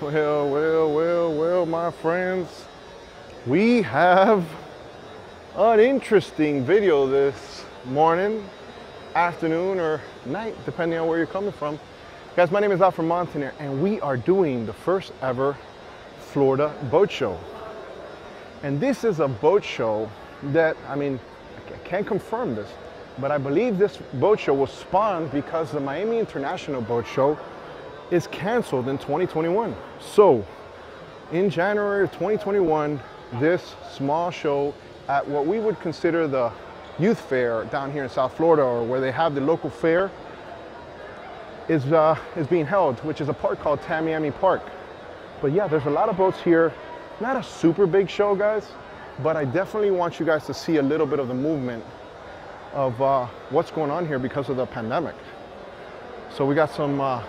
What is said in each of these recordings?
Well, well, well, well, my friends, we have an interesting video this morning, afternoon, or night, depending on where you're coming from. Guys, my name is Alfred Montaner, and we are doing the first ever Florida Boat Show. And this is a boat show that, I mean, I can't confirm this, but I believe this boat show was spawned because the Miami International Boat Show is canceled in 2021. So, in January of 2021, this small show at what we would consider the youth fair down here in South Florida, or where they have the local fair, is, uh, is being held, which is a park called Tamiami Park. But yeah, there's a lot of boats here. Not a super big show, guys, but I definitely want you guys to see a little bit of the movement of uh, what's going on here because of the pandemic. So we got some uh,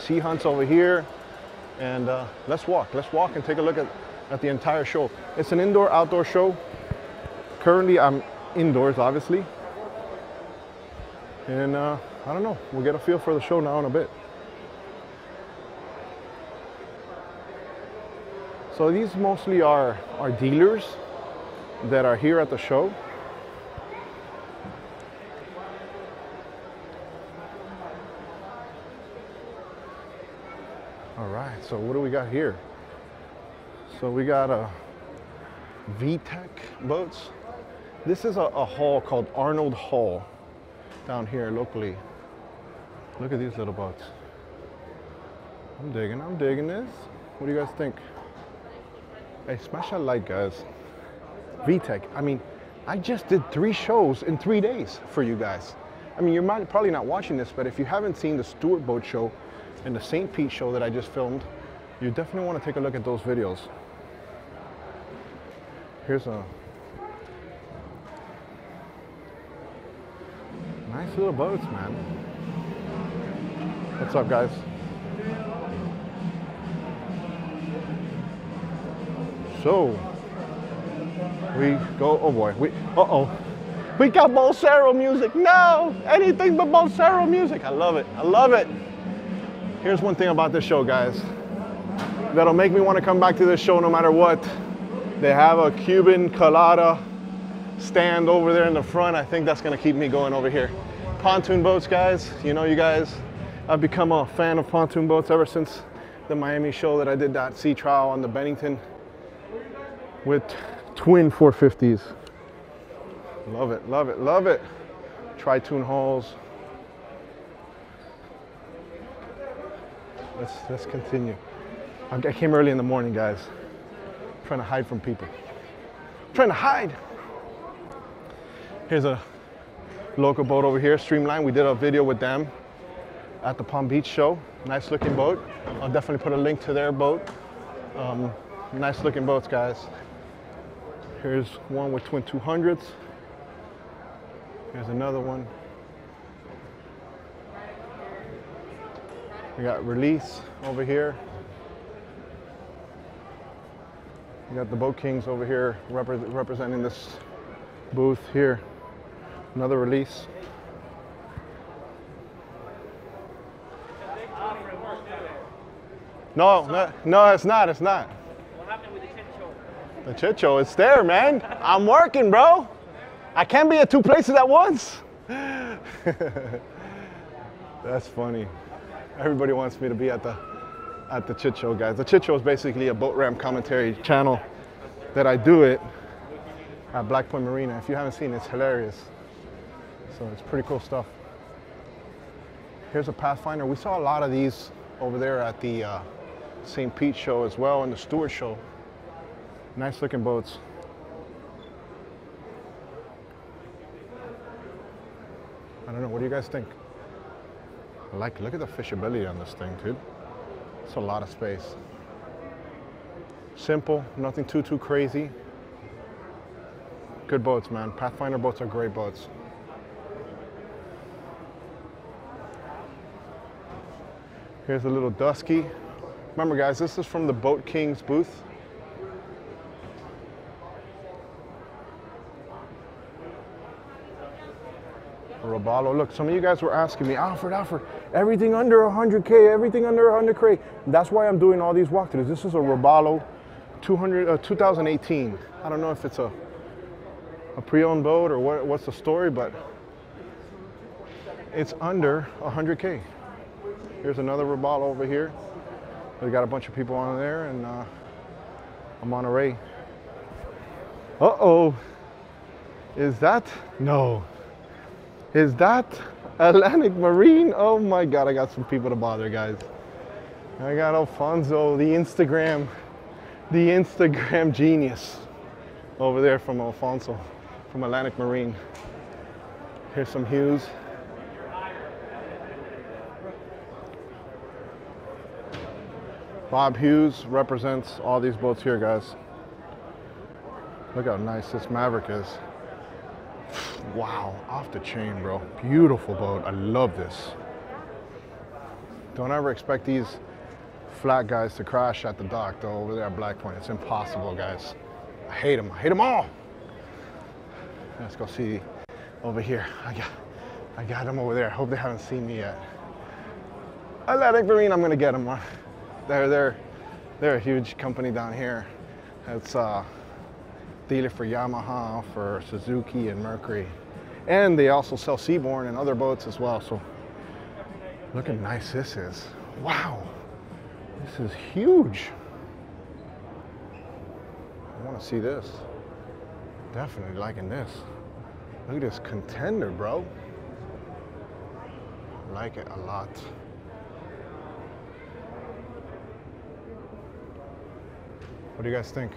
sea hunts over here, and uh, let's walk. Let's walk and take a look at, at the entire show. It's an indoor-outdoor show. Currently, I'm indoors, obviously. And uh, I don't know, we'll get a feel for the show now in a bit. So these mostly are, are dealers that are here at the show. All right, so what do we got here? So we got uh, a VTEC boats. This is a, a hall called Arnold Hall down here locally. Look at these little boats. I'm digging, I'm digging this. What do you guys think? Hey, smash that like, guys. VTEC, I mean, I just did three shows in three days for you guys. I mean, you're probably not watching this, but if you haven't seen the Stuart Boat Show and the St. Pete show that I just filmed, you definitely want to take a look at those videos. Here's a nice little boats, man. What's up, guys? So we go. Oh boy, we. Uh oh. We got Bolsero music. No, anything but Bolsero music. I love it. I love it. Here's one thing about this show, guys, that'll make me want to come back to this show no matter what. They have a Cuban colada stand over there in the front. I think that's gonna keep me going over here. Pontoon boats, guys. You know, you guys, I've become a fan of pontoon boats ever since the Miami show that I did that sea trial on the Bennington with twin 450s. Love it, love it, love it. Tritoon hulls. Let's, let's continue. I came early in the morning, guys. trying to hide from people. trying to hide. Here's a local boat over here, Streamline. We did a video with them at the Palm Beach show. Nice looking boat. I'll definitely put a link to their boat. Um, nice looking boats, guys. Here's one with twin 200s. Here's another one. We got release over here. We got the Boat Kings over here repre representing this booth here. Another release. No, no, no, it's not. It's not. What happened with the chicho? The chicho, it's there, man. I'm working, bro. I can't be at two places at once. That's funny. Everybody wants me to be at the at the chit show, guys. The chit show is basically a boat ramp commentary channel that I do it at Black Point Marina. If you haven't seen it, it's hilarious. So it's pretty cool stuff. Here's a Pathfinder. We saw a lot of these over there at the uh, St. Pete show as well and the Stuart show. Nice looking boats. I don't know, what do you guys think? Like, look at the fishability on this thing, dude. It's a lot of space. Simple, nothing too, too crazy. Good boats, man. Pathfinder boats are great boats. Here's a little Dusky. Remember guys, this is from the Boat Kings booth. Robalo. Look, some of you guys were asking me, Alfred, Alfred, everything under 100K, everything under 100K. That's why I'm doing all these walkthroughs. This is a Robalo 200, uh, 2018. I don't know if it's a, a pre-owned boat or what, what's the story, but it's under 100K. Here's another Robalo over here. We got a bunch of people on there and uh, I'm on a ray. Uh-oh. Is that? No. Is that Atlantic Marine? Oh my God, I got some people to bother, guys. I got Alfonso, the Instagram, the Instagram genius over there from Alfonso, from Atlantic Marine. Here's some Hewes. Bob Hewes represents all these boats here, guys. Look how nice this Maverick is. Wow, off the chain, bro. Beautiful boat. I love this. Don't ever expect these flat guys to crash at the dock, though, over there at Black Point. It's impossible, guys. I hate them. I hate them all. Let's go see over here. I got, I got them over there. I hope they haven't seen me yet. Atlantic Marine, I'm gonna get them. They're, they're, they're a huge company down here. It's uh, dealer for Yamaha, for Suzuki and Mercury. And they also sell Seabourn and other boats as well. So look how nice this is. Wow, this is huge. I wanna see this. Definitely liking this. Look at this contender, bro. Like it a lot. What do you guys think?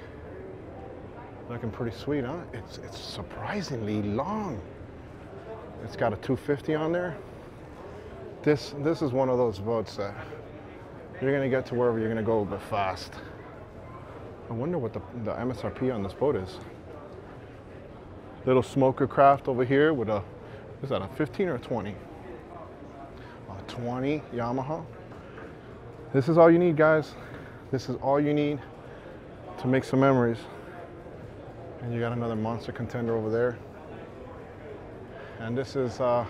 Looking pretty sweet, huh? It's, it's surprisingly long. It's got a 250 on there. This, this is one of those boats that you're gonna get to wherever you're gonna go, but fast. I wonder what the, the MSRP on this boat is. Little smoker craft over here with a, is that a 15 or a 20? A 20 Yamaha. This is all you need, guys. This is all you need to make some memories. And you got another monster contender over there. And this is uh,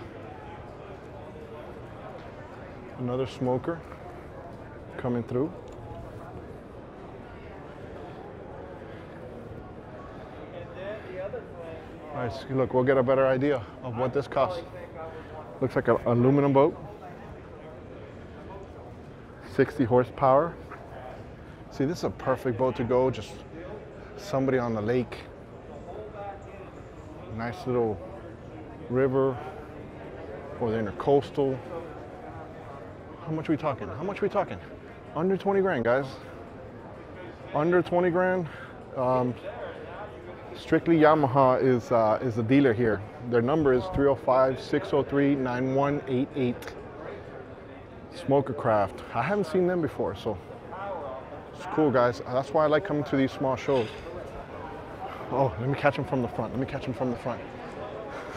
another smoker coming through. All right, so look, we'll get a better idea of what this costs. Looks like an aluminum boat. 60 horsepower. See, this is a perfect boat to go, just somebody on the lake. Nice little river or the intercoastal. How much are we talking? How much are we talking? Under 20 grand, guys. Under 20 grand. Um, Strictly Yamaha is, uh, is the dealer here. Their number is 305-603-9188. Smoker Craft. I haven't seen them before, so it's cool, guys. That's why I like coming to these small shows. Oh, let me catch him from the front. Let me catch him from the front.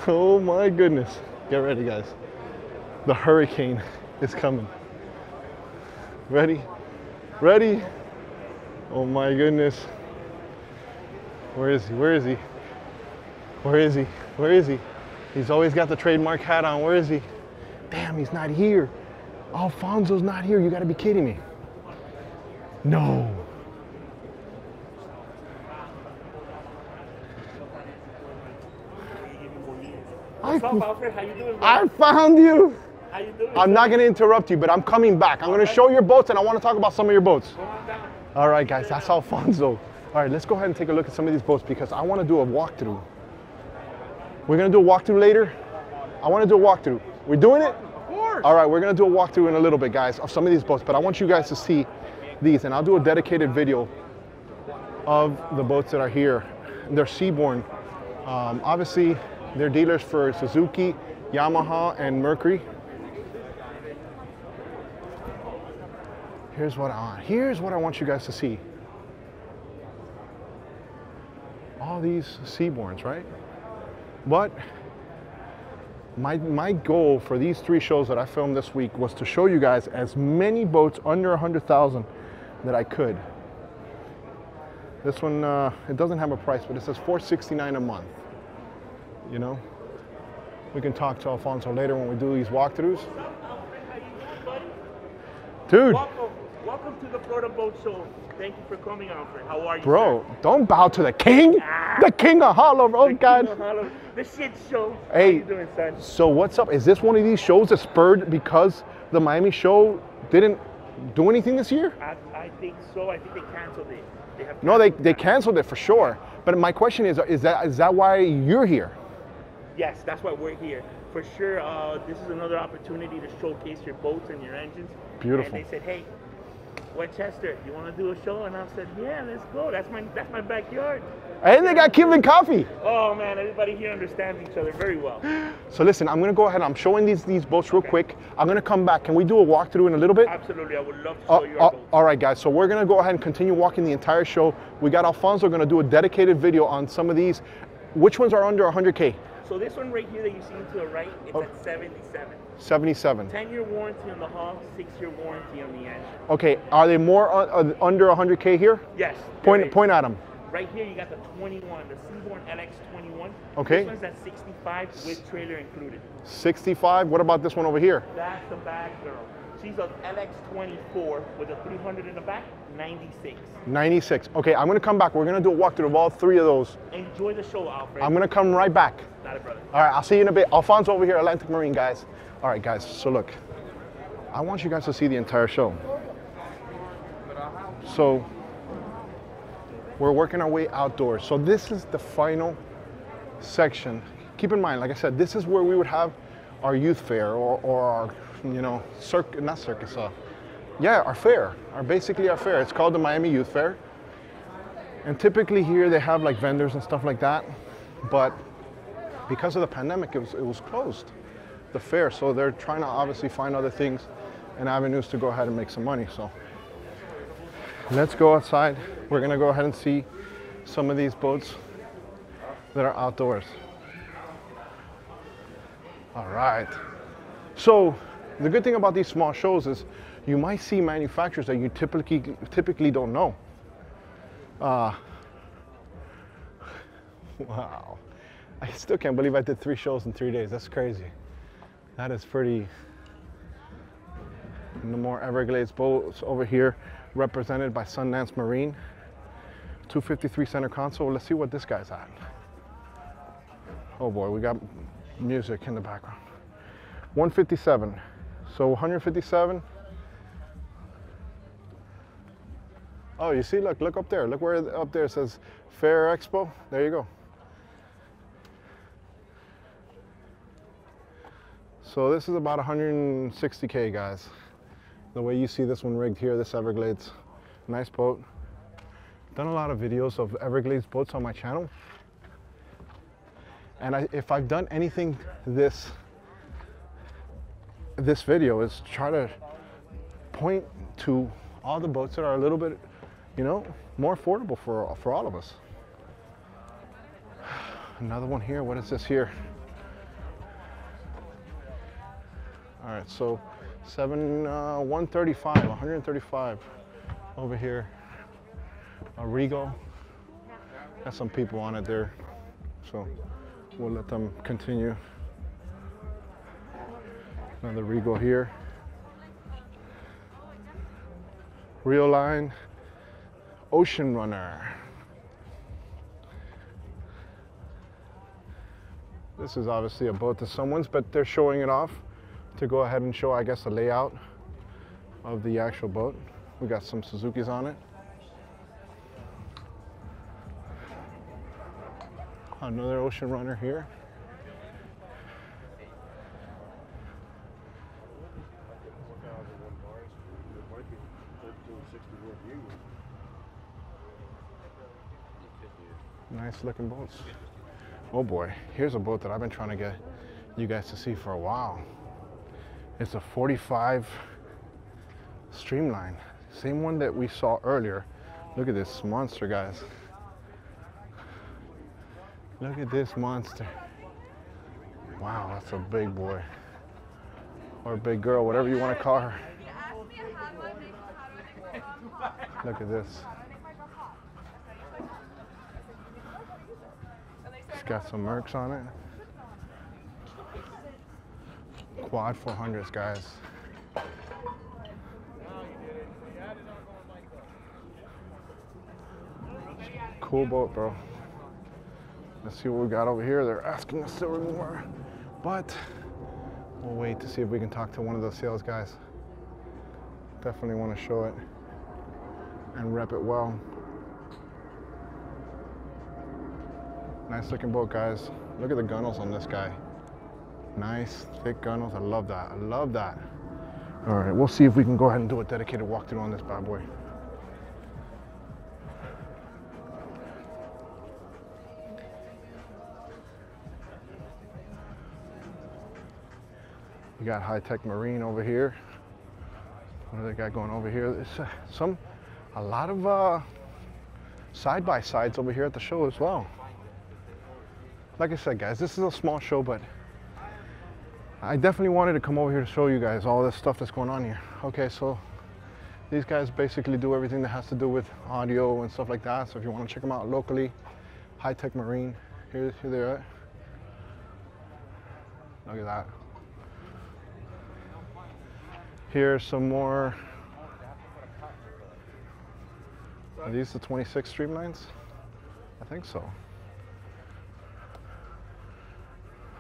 Oh my goodness. Get ready, guys. The hurricane is coming. Ready? Ready? Oh my goodness. Where is he? Where is he? Where is he? Where is he? He's always got the trademark hat on. Where is he? Damn, he's not here. Alfonso's not here. You gotta be kidding me. No. What's up, Alfred? How you doing, bro? I found you. How you doing? I'm not gonna interrupt you, but I'm coming back. I'm gonna show your boats and I wanna talk about some of your boats. All right, guys, that's Alfonso. All right, let's go ahead and take a look at some of these boats because I want to do a walkthrough. We're gonna do a walkthrough later. I want to do a walkthrough. We're doing it? Of course. All right, we're gonna do a walkthrough in a little bit, guys, of some of these boats, but I want you guys to see these, and I'll do a dedicated video of the boats that are here. They're Seabourn. Um, obviously, they're dealers for Suzuki, Yamaha, and Mercury. Here's what I here's what I want you guys to see. All these Seabourns, right? But my, my goal for these three shows that I filmed this week was to show you guys as many boats under 100,000 that I could. This one, uh, it doesn't have a price, but it says 469 a month. You know? We can talk to Alfonso later when we do these walkthroughs. Dude, Welcome, welcome to the Florida Boat Show. Thank you for coming, Alfred. How are you, bro, don't bow to the king. Ah. The king of Hollow. Oh, sir? God. The shit show. Hey. Doing? So what's up? Is this one of these shows that spurred because the Miami show didn't do anything this year? I, I think so. I think they canceled it. They have No, they, canceled they canceled it for sure. But my question is, is that is that why you're here? Yes, that's why we're here. For sure, uh, this is another opportunity to showcase your boats and your engines. Beautiful. And they said, hey, Westchester, you want to do a show? And I said, yeah, let's go. That's my that's my backyard. And they got Cuban coffee. Oh man, everybody here understands each other very well. So listen, I'm gonna go ahead. And I'm showing these these boats real quick. I'm gonna come back. Can we do a walkthrough in a little bit? Absolutely, I would love to Uh, show you uh, boats. all right, guys. So we're gonna go ahead and continue walking the entire show. We got Alfonso gonna do a dedicated video on some of these. Which ones are under 100k? So this one right here that you see to the right, it's at 77. 77. 10 year warranty on the hull, 6 year warranty on the engine. Okay. Are they more uh, uh, under 100k here? Yes. Point point at them. Right here you got the 21, the Seaborn LX21. Okay. This one's at 65 with trailer included. 65. What about this one over here? That's the back girl. She's an LX24 with a 300 in the back, 96. 96. Okay. I'm gonna come back. We're gonna do a walkthrough of all three of those. Enjoy the show, Alfred. I'm gonna come right back. Not a brother. All right, I'll see you in a bit. Alfonso over here, Atlantic Marine, guys. All right, guys, so look, I want you guys to see the entire show. So, we're working our way outdoors. So, this is the final section. Keep in mind, like I said, this is where we would have our youth fair or, or our, you know, circ, not circus, uh, yeah, our fair, our basically our fair. It's called the Miami Youth Fair. And typically here they have like vendors and stuff like that. But because of the pandemic, it was, it was closed, the fair. So they're trying to obviously find other things and avenues to go ahead and make some money. So let's go outside. We're gonna go ahead and see some of these boats that are outdoors. All right. So the good thing about these small shows is you might see manufacturers that you typically typically don't know. Uh, wow. I still can't believe I did three shows in three days. That's crazy. That is pretty. And the more Everglades boats over here, represented by Sundance Marine. 253 center console. Let's see what this guy's at. Oh boy, we got music in the background. 157. So 157. Oh, you see, look, look up there. Look where up there says Fair Expo. There you go. So this is about 160K, guys. The way you see this one rigged here, this Everglades. Nice boat. Done a lot of videos of Everglades boats on my channel. And I, if I've done anything this this video is try to point to all the boats that are a little bit, you know, more affordable for for all of us. Another one here. What is this here? All right, so seven, uh, 135, 135 over here. A Regal. Got some people on it there, so we'll let them continue. Another Regal here. Real line. Ocean Runner. This is obviously a boat to someone's, but they're showing it off to go ahead and show, I guess, the layout of the actual boat. We got some Suzuki's on it. Another Ocean Runner here. Nice looking boats. Oh boy, here's a boat that I've been trying to get you guys to see for a while. It's a 45 Streamline. Same one that we saw earlier. Look at this monster, guys. Look at this monster. Wow, that's a big boy. Or a big girl, whatever you want to call her. Look at this. Got some Mercs on it. Quad 400s, guys. Cool boat, bro. Let's see what we got over here. They're asking us to more, but we'll wait to see if we can talk to one of those sales guys. Definitely want to show it and rep it well. Nice looking boat, guys. Look at the gunnels on this guy. Nice, thick gunnels. I love that. I love that. All right, we'll see if we can go ahead and do a dedicated walkthrough on this bad boy. You got High Tech Marine over here. What do they got going over here? There's uh, some, a lot of uh, side by sides over here at the show as well. Like I said, guys, this is a small show, but I definitely wanted to come over here to show you guys all this stuff that's going on here. Okay, so these guys basically do everything that has to do with audio and stuff like that. So if you want to check them out locally, High Tech Marine, here, here they are. Look at that. Here's some more. Are these the 26 streamlines? I think so.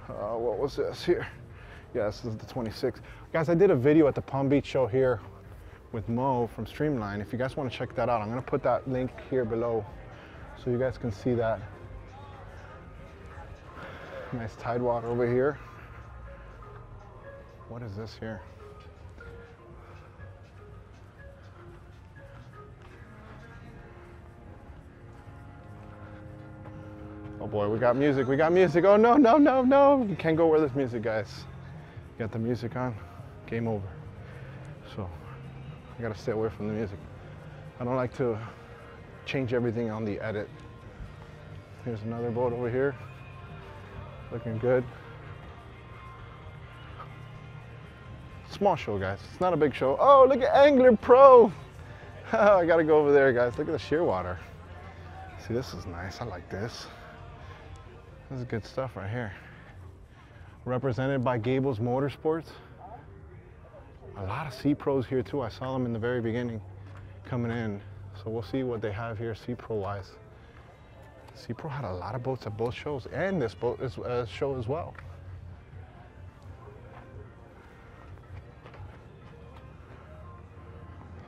Uh, what was this here? Yes, this is the 26. Guys, I did a video at the Palm Beach show here with Mo from Streamline. If you guys want to check that out, I'm going to put that link here below so you guys can see that. Nice Tidewater over here. What is this here? Boy, we got music, we got music. Oh no, no, no, no. You can't go where there's music, guys. Got the music on, game over. So, I gotta stay away from the music. I don't like to change everything on the edit. Here's another boat over here. Looking good. Small show, guys. It's not a big show. Oh, look at Angler Pro. I gotta go over there, guys. Look at the shearwater. See, this is nice. I like this. This is good stuff right here. Represented by Gables Motorsports. A lot of Sea Pros here too. I saw them in the very beginning coming in. So we'll see what they have here Sea Pro wise. Sea Pro had a lot of boats at both shows and this boat is, uh, show as well.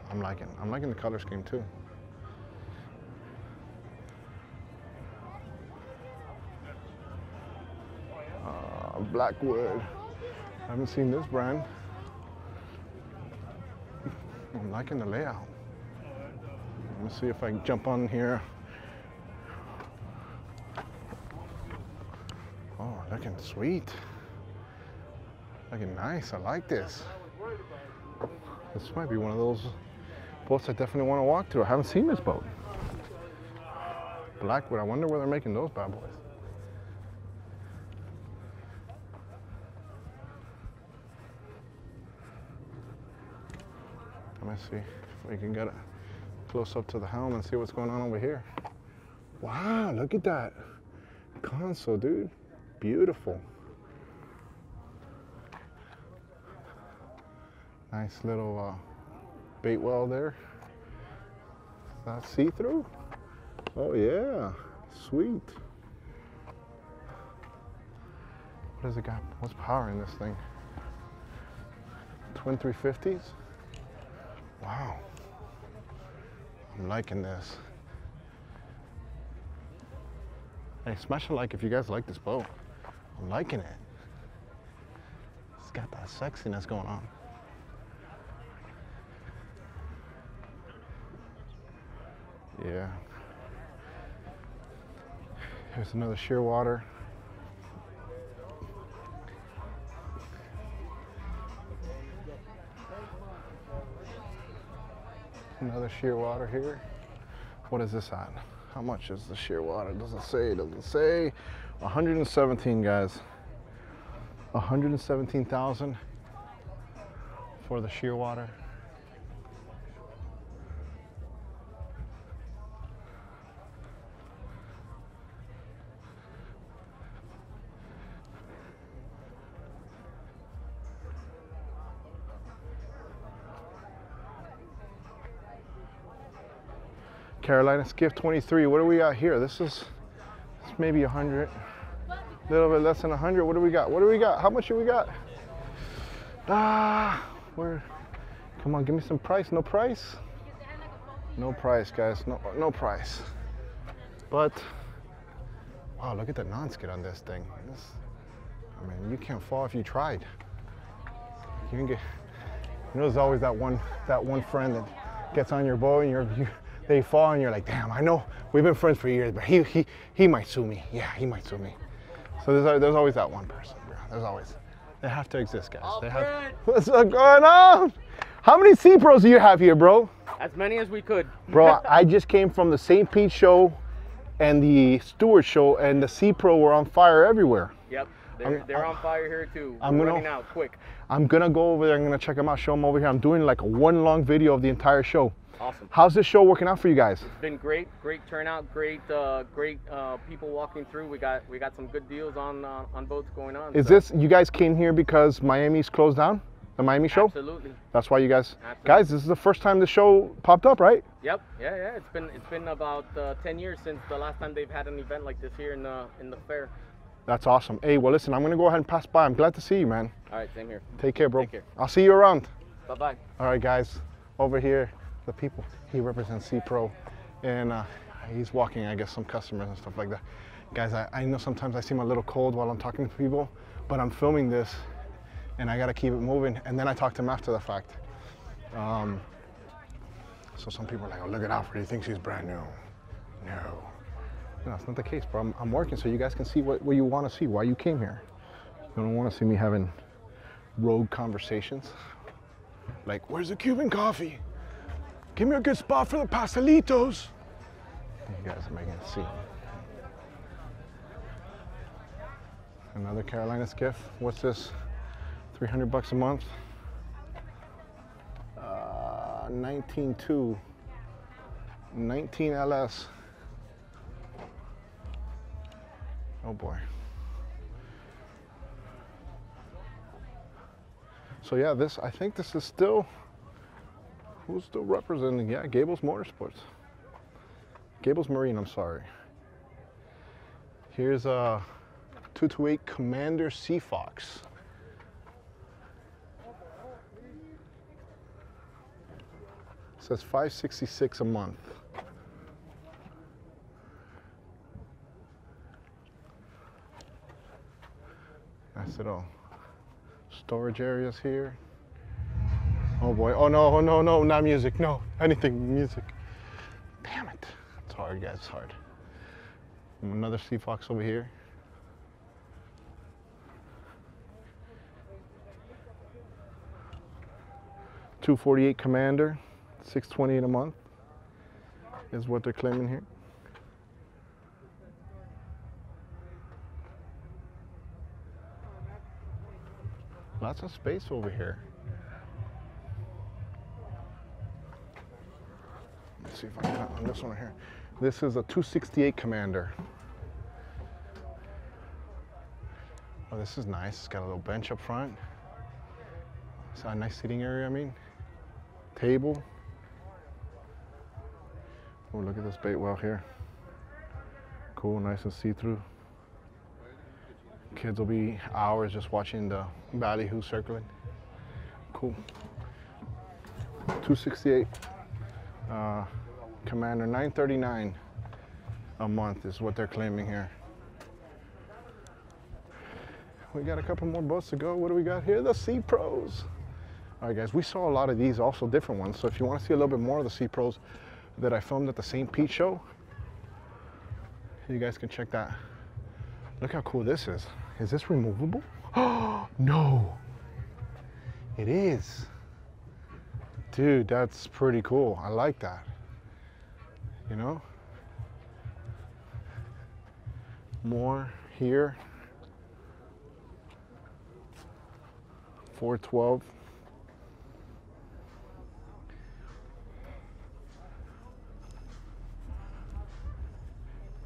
I'm liking, I'm liking the color scheme too. Uh, Blackwood. I haven't seen this brand. I'm liking the layout. Let me see if I can jump on here. Oh, looking sweet. Looking nice. I like this. This might be one of those boats I definitely want to walk through. I haven't seen this boat. Blackwood. I wonder where they're making those bad boys. See if we can get a close up to the helm and see what's going on over here. Wow, look at that console, dude. Beautiful. Nice little uh, bait well there. Is that see-through? Oh yeah, sweet. What does it got? What's powering this thing? Twin 350s? Wow. I'm liking this. Hey, smash a like if you guys like this boat. I'm liking it. It's got that sexiness going on. Yeah. Here's another shearwater. Another shearwater here. What is this at? How much is the shearwater? Doesn't say, doesn't say. 117 guys. 117,000 for the shearwater. Carolina Skiff 23. What do we got here? This is it's maybe 100. A little bit less than 100. What do we got? What do we got? How much do we got? Ah, where? Come on, give me some price. No price? No price, guys. No, no price. But, wow, look at the non-skid on this thing. This, I mean, you can't fall if you tried. You can get, you know, there's always that one, that one friend that gets on your boat and you're, you, they fall and you're like, damn, I know we've been friends for years, but he, he, he might sue me. Yeah, he might sue me. So there's, there's always that one person, bro. There's always. They have to exist, guys. They have, what's going on? How many Sea Pros do you have here, bro? As many as we could. Bro, I just came from the St. Pete show and the Stuart show, and the Sea Pro were on fire everywhere. Yep. They're, they're on fire here too. I'm We're gonna- running out quick. I'm gonna go over there. I'm gonna check them out, show them over here. I'm doing like a one long video of the entire show. Awesome. How's this show working out for you guys? It's been great, great turnout, great, uh, great uh, people walking through. We got we got some good deals on uh, on boats going on. Is so- this you guys came here because Miami's closed down? The Miami show? Absolutely. That's why you guys Absolutely. guys, this is the first time the show popped up, right? Yep. Yeah, yeah. It's been it's been about uh, 10 years since the last time they've had an event like this here in the in the fair. That's awesome. Hey, well listen, I'm gonna go ahead and pass by. I'm glad to see you, man. All right, same here. Take care, bro. Take care. I'll see you around. Bye bye. All right, guys, over here, the people. He represents Sea Pro, and uh, he's walking, I guess, some customers and stuff like that. Guys, I, I know sometimes I seem a little cold while I'm talking to people, but I'm filming this, and I gotta keep it moving. And then I talk to him after the fact. Um, so some people are like, "Oh, look at Alfred. He thinks he's brand new." No, no, it's not the case, bro. I'm, I'm working so you guys can see what, what you want to see, why you came here. You don't want to see me having rogue conversations. Like, where's the Cuban coffee? Give me a good spot for the pastelitos. You guys are making a scene. Another Carolina skiff. What's this? 300 bucks a month. Uh, 19.2. 19 LS. Oh boy. So yeah, this I think this is still who's still representing? Yeah, Gables Motorsports. Gables Marine, I'm sorry. Here's uh, a 228 Commander Sea Fox. Says 566 a month. That's it all. Storage areas here. Oh boy. Oh no, oh no, no, not music. No, anything music. Damn it. It's hard, guys. It's hard. Another Sea Fox over here. Two forty-eight Commander, six twenty-eight a month is what they're claiming here. Lots of space over here. Let's see if I can on this one here. This is a 268 Commander. Oh, this is nice. It's got a little bench up front. It's a nice seating area, I mean. Table. Oh, look at this bait well here. Cool, nice and see-through. Kids will be hours just watching the ballyhoo circling. Cool. 268 uh, Commander 939 a month is what they're claiming here. We got a couple more boats to go. What do we got here? The Sea Pros. All right, guys, we saw a lot of these, also different ones. So if you want to see a little bit more of the Sea Pros that I filmed at the St. Pete show, you guys can check that. Look how cool this is. Is this removable? Oh, no. It is. Dude, that's pretty cool. I like that. You know? More here. 412.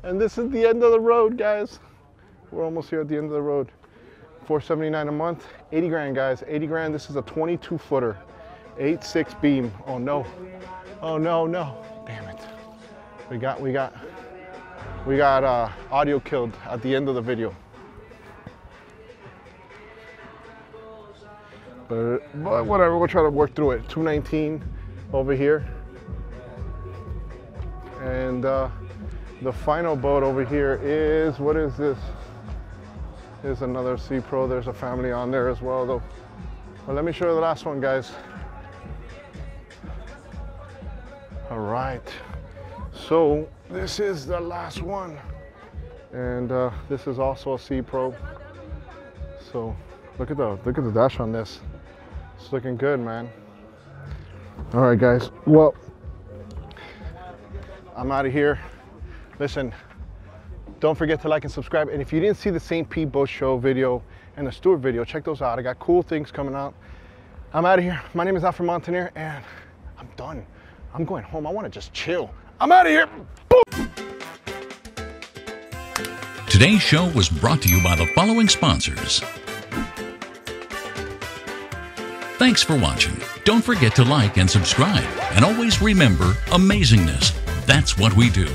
And this is the end of the road, guys. We're almost here at the end of the road. 479 a month, 80 grand, guys. 80 grand. This is a 22 footer, 8.6 beam. Oh no. Oh no, no. Damn it. We got, we got, we got uh, audio killed at the end of the video. But, but whatever, we'll try to work through it. 219 over here. And uh, the final boat over here is, what is this? Here's another Sea Pro. There's a family on there as well though. Well, let me show you the last one, guys. All right. So this is the last one. And uh, this is also a C Sea Pro. So look at the look at the dash on this. It's looking good, man. All right, guys. Well, I'm out of here. Listen, don't forget to like and subscribe. And if you didn't see the St. Pete Boat Show video and the Stuart video, check those out. I got cool things coming out. I'm out of here. My name is Alfred Montaner, and I'm done. I'm going home. I want to just chill. I'm out of here. Boom. Today's show was brought to you by the following sponsors. Thanks for watching. Don't forget to like and subscribe. And always remember amazingness. That's what we do.